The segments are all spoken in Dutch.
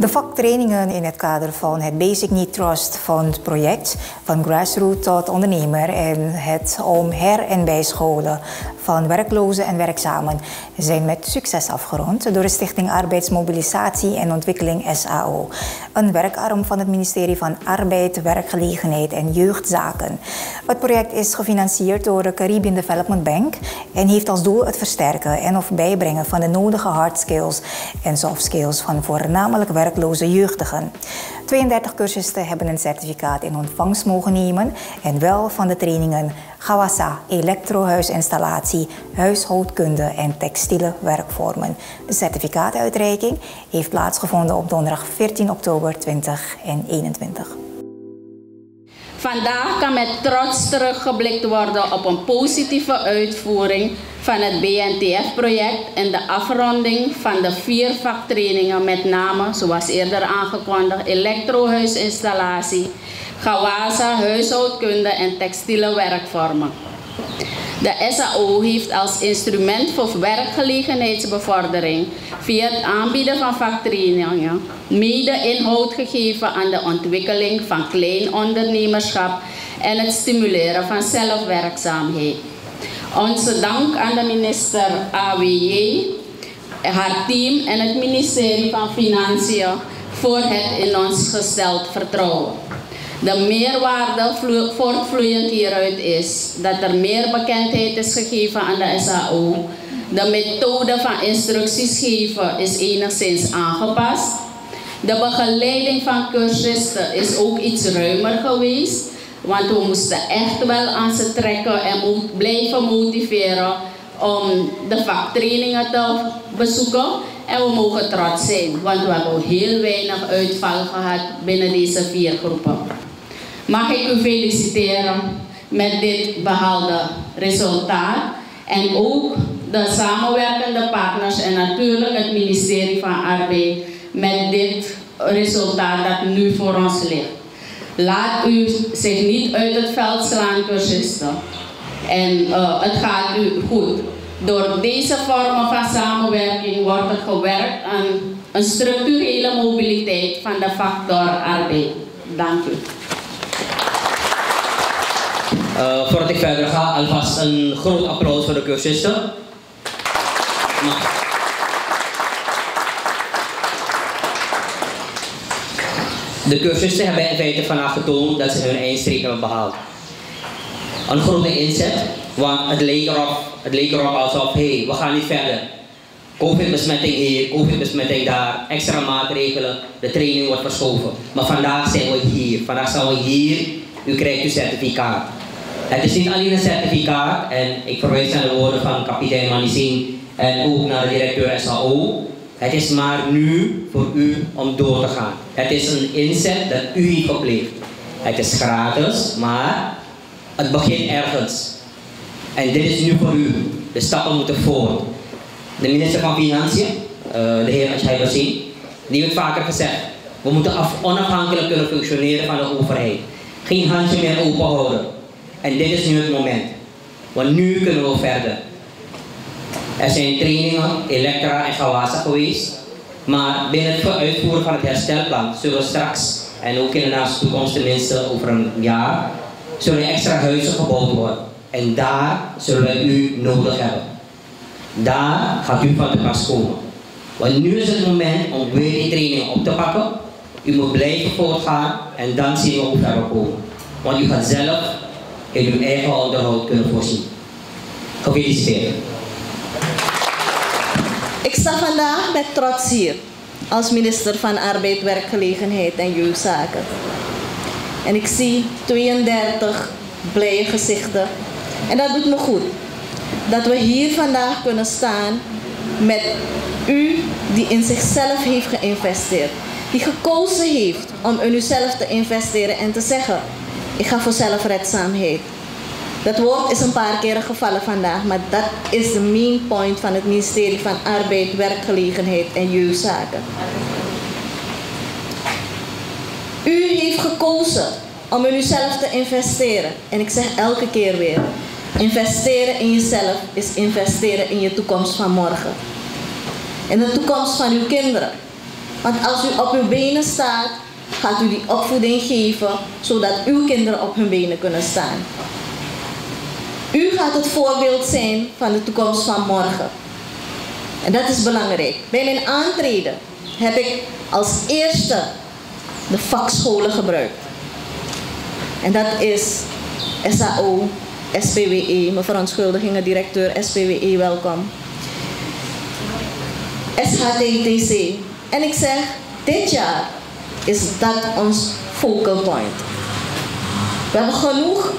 De vaktrainingen in het kader van het Basic Need Trust Fund project van grassroots tot ondernemer en het om her- en bijscholen van werklozen en werkzamen zijn met succes afgerond door de Stichting Arbeidsmobilisatie en Ontwikkeling SAO, een werkarm van het ministerie van Arbeid, Werkgelegenheid en Jeugdzaken. Het project is gefinancierd door de Caribbean Development Bank en heeft als doel het versterken en of bijbrengen van de nodige hard skills en soft skills van voornamelijk werkloze jeugdigen. 32 cursisten hebben een certificaat in ontvangst mogen nemen en wel van de trainingen Gawassa, elektrohuisinstallatie, huishoudkunde en textiele werkvormen. De certificaatuitreiking heeft plaatsgevonden op donderdag 14 oktober 2021. Vandaag kan met trots teruggeblikt worden op een positieve uitvoering van het BNTF-project en de afronding van de vier vaktrainingen, met name, zoals eerder aangekondigd, elektrohuisinstallatie, Gawasa, huishoudkunde en textiele werkvormen. De SAO heeft als instrument voor werkgelegenheidsbevordering via het aanbieden van vaktrainingen mede inhoud gegeven aan de ontwikkeling van klein ondernemerschap en het stimuleren van zelfwerkzaamheid. Onze dank aan de minister AWJ, haar team en het ministerie van Financiën voor het in ons gesteld vertrouwen. De meerwaarde voortvloeiend hieruit is dat er meer bekendheid is gegeven aan de SAO. De methode van instructies geven is enigszins aangepast. De begeleiding van cursisten is ook iets ruimer geweest. Want we moesten echt wel aan ze trekken en blijven motiveren om de vaktrainingen te bezoeken. En we mogen trots zijn, want we hebben heel weinig uitval gehad binnen deze vier groepen. Mag ik u feliciteren met dit behaalde resultaat en ook de samenwerkende partners en natuurlijk het ministerie van Arbeid met dit resultaat dat nu voor ons ligt. Laat u zich niet uit het veld slaan, cursisten. En uh, het gaat u goed. Door deze vormen van samenwerking wordt er gewerkt aan een structurele mobiliteit van de factor arbeid. Dank u. Uh, voordat ik verder ga, alvast een groot applaus voor de cursisten. De cursisten hebben in feite vandaag getoond dat ze hun eindstreep hebben behaald. Een grote inzet, want het leek erop, het leek erop alsof, hé, hey, we gaan niet verder. Covid-besmetting hier, Covid-besmetting daar, extra maatregelen, de training wordt verschoven. Maar vandaag zijn we hier, vandaag zijn we hier, u krijgt uw certificaat. Het is niet alleen een certificaat, en ik verwijs naar de woorden van kapitein Manising en ook naar de directeur SAO. Het is maar nu voor u om door te gaan. Het is een inzet dat u heeft gepleegd. Het is gratis, maar het begint ergens. En dit is nu voor u. De stappen moeten voor. De minister van Financiën, uh, de heer Ajay die heeft vaker gezegd, we moeten af, onafhankelijk kunnen functioneren van de overheid. Geen handje meer open houden. En dit is nu het moment. Want nu kunnen we verder. Er zijn trainingen, Elektra en Gawasa geweest. Maar binnen het uitvoeren van het herstelplan zullen we straks, en ook in de naaste toekomst tenminste over een jaar, zullen extra huizen gebouwd worden. En daar zullen we u nodig hebben. Daar gaat u van de pas komen. Want nu is het moment om weer die training op te pakken. U moet blijven voortgaan en dan zien we hoe ver we komen. Want u gaat zelf in uw eigen onderhoud kunnen voorzien. Gefeliciteerd. Ik sta vandaag met trots hier als minister van Arbeid, Werkgelegenheid en Jeugdzaken. En ik zie 32 blije gezichten. En dat doet me goed. Dat we hier vandaag kunnen staan met u die in zichzelf heeft geïnvesteerd. Die gekozen heeft om in uzelf te investeren en te zeggen, ik ga voor zelfredzaamheid. Dat woord is een paar keer gevallen vandaag, maar dat is de main point van het ministerie van Arbeid, Werkgelegenheid en Jeugdzaken. U heeft gekozen om in uzelf te investeren. En ik zeg elke keer weer, investeren in jezelf is investeren in je toekomst van morgen. In de toekomst van uw kinderen. Want als u op uw benen staat, gaat u die opvoeding geven, zodat uw kinderen op hun benen kunnen staan. U gaat het voorbeeld zijn van de toekomst van morgen. En dat is belangrijk. Bij mijn aantreden heb ik als eerste de vakscholen gebruikt. En dat is SAO, SPWE, mijn verontschuldigingen, directeur SPWE, welkom. SHTTC. En ik zeg, dit jaar is dat ons focal point. We hebben genoeg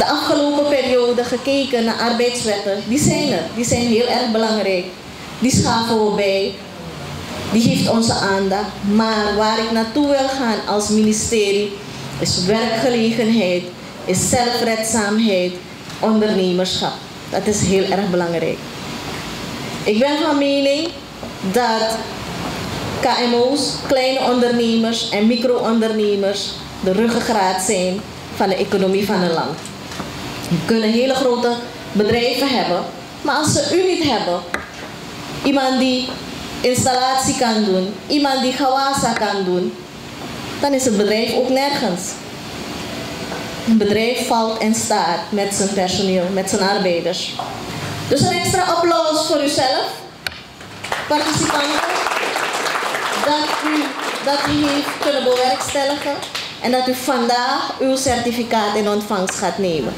de afgelopen periode gekeken naar arbeidswetten. Die zijn er, die zijn heel erg belangrijk. Die schaven we bij. Die heeft onze aandacht. Maar waar ik naartoe wil gaan als ministerie is werkgelegenheid, is zelfredzaamheid, ondernemerschap. Dat is heel erg belangrijk. Ik ben van mening dat KMO's, kleine ondernemers en micro-ondernemers de ruggengraat zijn van de economie van een land. We kunnen hele grote bedrijven hebben, maar als ze u niet hebben, iemand die installatie kan doen, iemand die gawasa kan doen, dan is het bedrijf ook nergens. Een bedrijf valt en staat met zijn personeel, met zijn arbeiders. Dus een extra applaus voor uzelf, participanten, dat u dat u heeft kunnen bewerkstelligen en dat u vandaag uw certificaat in ontvangst gaat nemen.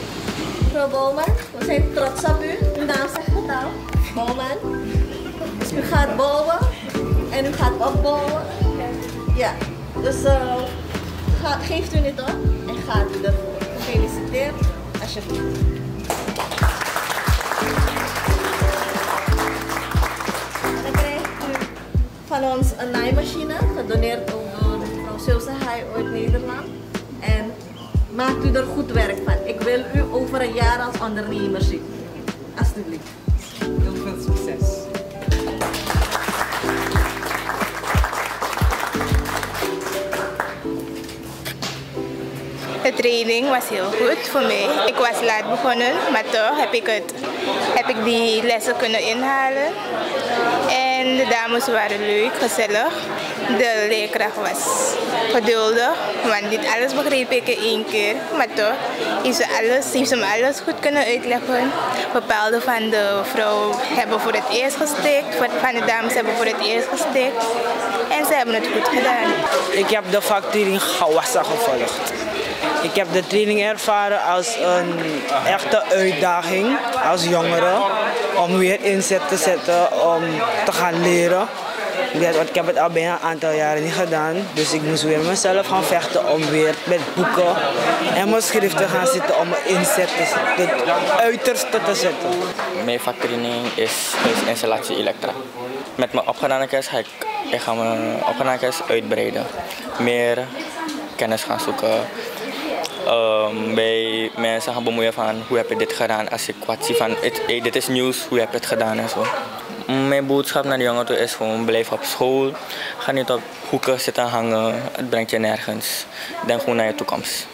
Mevrouw Bouwman, we zijn trots op u. Uw naam zegt het al. Bouwman. U gaat bouwen en u gaat opbouwen. Ja, dus uh, geeft u niet op en gaat u ervoor. Gefeliciteerd, alsjeblieft. Dan krijgt u van ons een naaimachine, gedoneerd door mevrouw Silse Heij uit Nederland. En maakt u er goed werk van. Ik wil u over een jaar als ondernemer zien. Alsjeblieft. Heel veel succes. De training was heel goed voor mij. Ik was laat begonnen, maar toch heb ik, het, heb ik die lessen kunnen inhalen. En de dames waren leuk, gezellig. De leerkracht was geduldig, want niet alles begreep ik in één keer. Maar toch heeft ze, alles, heeft ze me alles goed kunnen uitleggen. Bepaalde van de vrouw hebben voor het eerst gestikt, van de dames hebben voor het eerst gestikt. En ze hebben het goed gedaan. Ik heb de vaktraining Gawassa gevolgd. Ik heb de training ervaren als een echte uitdaging als jongere om weer inzet te zetten, om te gaan leren. Ik heb het al bijna een aantal jaren niet gedaan, dus ik moest weer mezelf gaan vechten om weer met boeken en mijn schriften te gaan zitten om mijn inzet te, het uiterste te zetten. Mijn vaktraining is, is installatie elektra. Met mijn opgedane kennis ga ik, ik ga mijn opgedane kennis uitbreiden. Meer kennis gaan zoeken, um, bij mensen gaan bemoeien van hoe heb je dit gedaan. Als ik wat zie van dit is nieuws, hoe heb je het gedaan en zo. Mijn boodschap naar de jongen toe is gewoon blijf op school. Ga niet op hoeken zitten hangen, het brengt je nergens. Denk gewoon naar je toekomst.